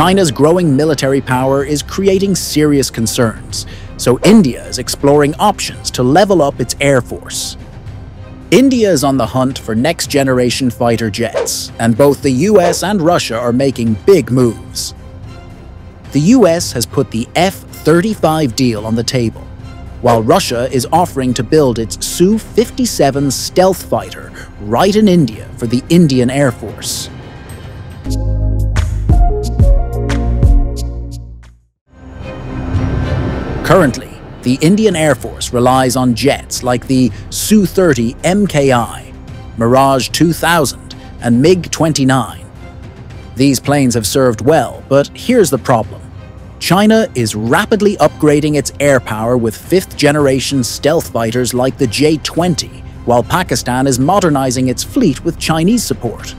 China's growing military power is creating serious concerns, so India is exploring options to level up its air force. India is on the hunt for next-generation fighter jets, and both the US and Russia are making big moves. The US has put the F-35 deal on the table, while Russia is offering to build its Su-57 stealth fighter right in India for the Indian Air Force. Currently, the Indian Air Force relies on jets like the Su-30 MKI, Mirage 2000 and MiG-29. These planes have served well, but here's the problem. China is rapidly upgrading its air power with fifth-generation stealth fighters like the J-20, while Pakistan is modernizing its fleet with Chinese support.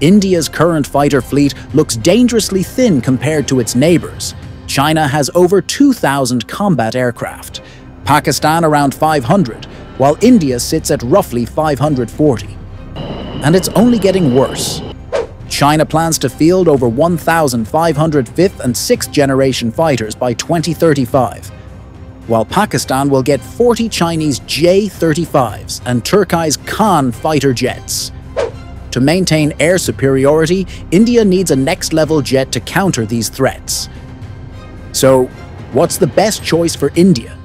India's current fighter fleet looks dangerously thin compared to its neighbors, China has over 2,000 combat aircraft, Pakistan around 500, while India sits at roughly 540. And it's only getting worse. China plans to field over 1,500 5th and 6th generation fighters by 2035, while Pakistan will get 40 Chinese J-35s and Turkey's KAAN fighter jets. To maintain air superiority, India needs a next-level jet to counter these threats. So, what's the best choice for India?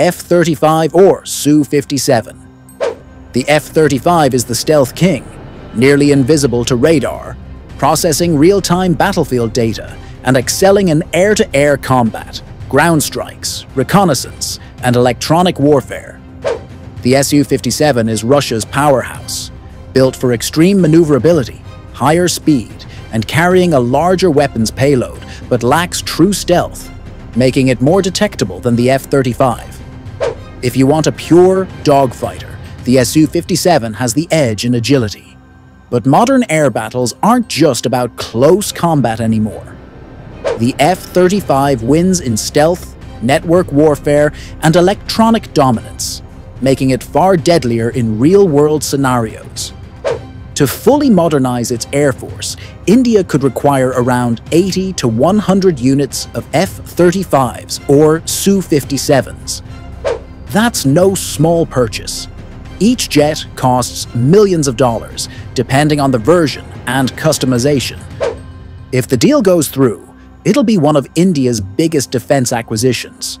F-35 or Su-57? The F-35 is the stealth king, nearly invisible to radar, processing real-time battlefield data and excelling in air-to-air -air combat, ground strikes, reconnaissance, and electronic warfare. The Su-57 is Russia's powerhouse, built for extreme maneuverability, higher speed, and carrying a larger weapons payload, but lacks true stealth, making it more detectable than the F-35. If you want a pure dogfighter, the Su-57 has the edge in agility. But modern air battles aren't just about close combat anymore. The F-35 wins in stealth, network warfare, and electronic dominance, making it far deadlier in real-world scenarios. To fully modernize its air force, India could require around 80 to 100 units of F-35s or Su-57s. That's no small purchase. Each jet costs millions of dollars, depending on the version and customization. If the deal goes through, it'll be one of India's biggest defense acquisitions.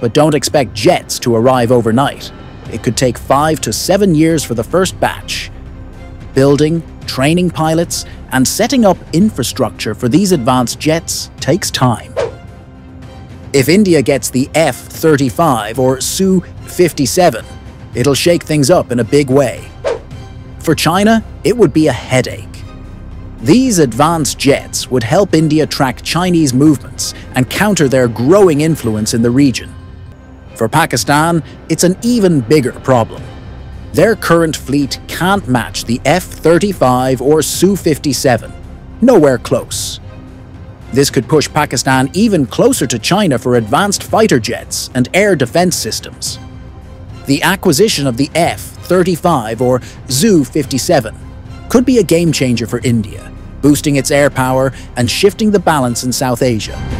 But don't expect jets to arrive overnight. It could take five to seven years for the first batch, Building, training pilots, and setting up infrastructure for these advanced jets takes time. If India gets the F-35 or Su-57, it'll shake things up in a big way. For China, it would be a headache. These advanced jets would help India track Chinese movements and counter their growing influence in the region. For Pakistan, it's an even bigger problem. Their current fleet can't match the F-35 or Su-57. Nowhere close. This could push Pakistan even closer to China for advanced fighter jets and air defense systems. The acquisition of the F-35 or Su-57 could be a game changer for India, boosting its air power and shifting the balance in South Asia.